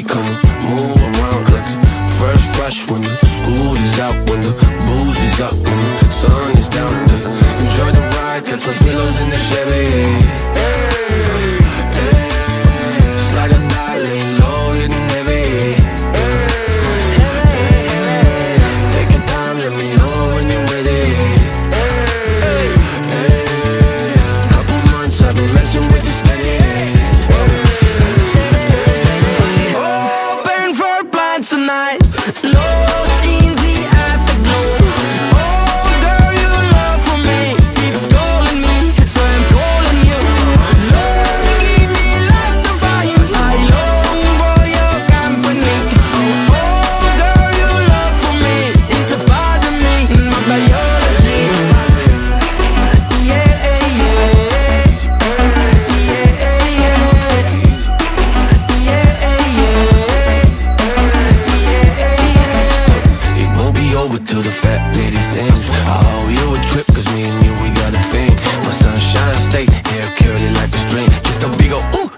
come on, move around like the first rush when the school is out, when the booze is up, when the sun is down. Enjoy the ride, got some pillows in the Chevy.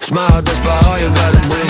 Smile, that's about all you gotta bring